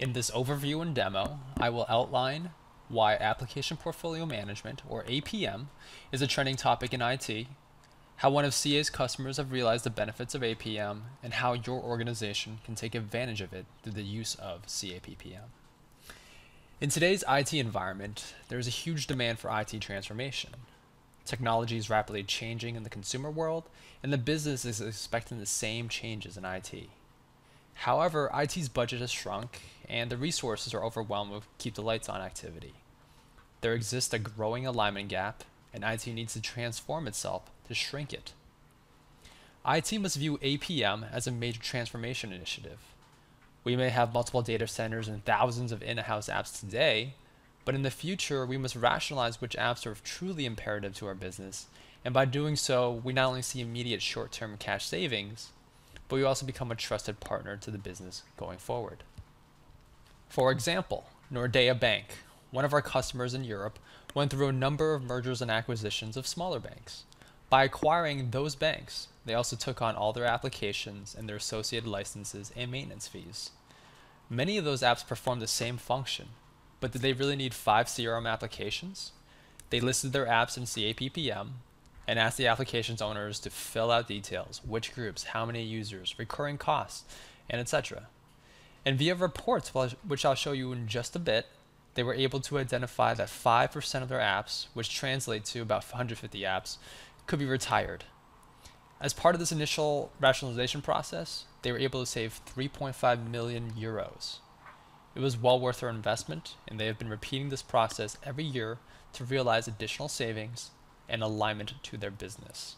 In this overview and demo, I will outline why Application Portfolio Management, or APM, is a trending topic in IT, how one of CA's customers have realized the benefits of APM, and how your organization can take advantage of it through the use of CAPPM. In today's IT environment, there is a huge demand for IT transformation. Technology is rapidly changing in the consumer world, and the business is expecting the same changes in IT. However, IT's budget has shrunk, and the resources are overwhelmed with keep the lights on activity. There exists a growing alignment gap, and IT needs to transform itself to shrink it. IT must view APM as a major transformation initiative. We may have multiple data centers and thousands of in-house apps today, but in the future, we must rationalize which apps are truly imperative to our business, and by doing so, we not only see immediate short-term cash savings, but we also become a trusted partner to the business going forward. For example, Nordea Bank, one of our customers in Europe, went through a number of mergers and acquisitions of smaller banks. By acquiring those banks, they also took on all their applications and their associated licenses and maintenance fees. Many of those apps perform the same function, but did they really need five CRM applications? They listed their apps in CAPPM, and ask the application's owners to fill out details, which groups, how many users, recurring costs, and etc. And via reports, which I'll show you in just a bit, they were able to identify that 5% of their apps, which translate to about 150 apps, could be retired. As part of this initial rationalization process, they were able to save 3.5 million euros. It was well worth their investment, and they have been repeating this process every year to realize additional savings and alignment to their business.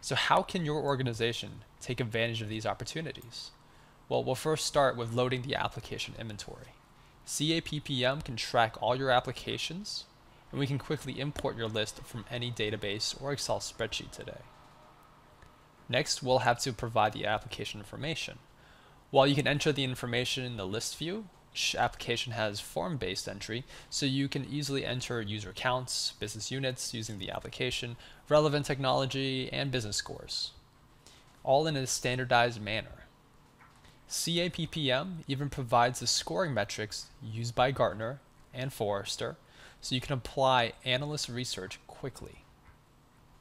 So how can your organization take advantage of these opportunities? Well, we'll first start with loading the application inventory. CAPPM can track all your applications, and we can quickly import your list from any database or Excel spreadsheet today. Next, we'll have to provide the application information. While you can enter the information in the list view, each application has form-based entry, so you can easily enter user counts, business units using the application, relevant technology, and business scores, all in a standardized manner. CAPPM even provides the scoring metrics used by Gartner and Forrester, so you can apply analyst research quickly.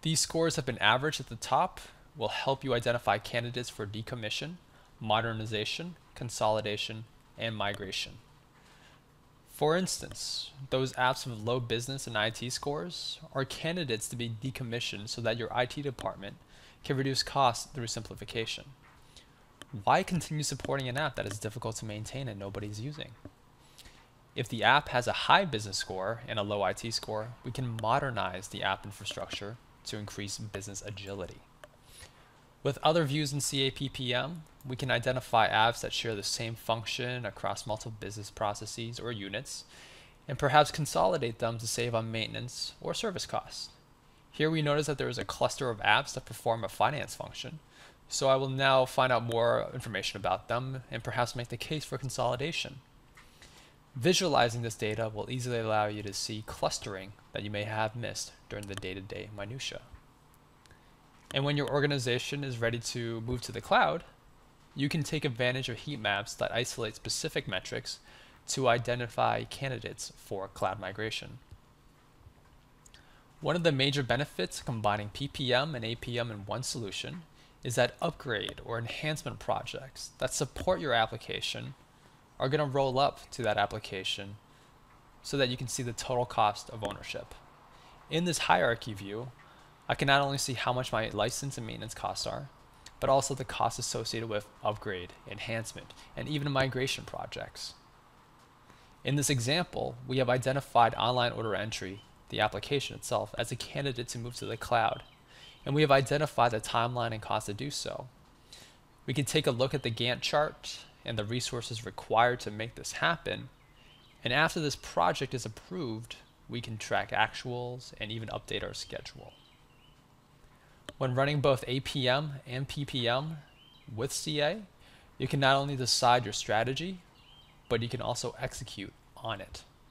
These scores have been averaged at the top, will help you identify candidates for decommission, modernization, consolidation, and migration. For instance, those apps with low business and IT scores are candidates to be decommissioned so that your IT department can reduce costs through simplification. Why continue supporting an app that is difficult to maintain and nobody's using? If the app has a high business score and a low IT score, we can modernize the app infrastructure to increase business agility. With other views in CAPPM, we can identify apps that share the same function across multiple business processes or units, and perhaps consolidate them to save on maintenance or service costs. Here we notice that there is a cluster of apps that perform a finance function, so I will now find out more information about them and perhaps make the case for consolidation. Visualizing this data will easily allow you to see clustering that you may have missed during the day-to-day -day minutia. And when your organization is ready to move to the cloud, you can take advantage of heat maps that isolate specific metrics to identify candidates for cloud migration. One of the major benefits of combining PPM and APM in one solution is that upgrade or enhancement projects that support your application are going to roll up to that application so that you can see the total cost of ownership. In this hierarchy view, I can not only see how much my license and maintenance costs are, but also the costs associated with upgrade, enhancement, and even migration projects. In this example, we have identified online order entry, the application itself, as a candidate to move to the cloud, and we have identified the timeline and cost to do so. We can take a look at the Gantt chart and the resources required to make this happen, and after this project is approved, we can track actuals and even update our schedule. When running both APM and PPM with CA, you can not only decide your strategy, but you can also execute on it.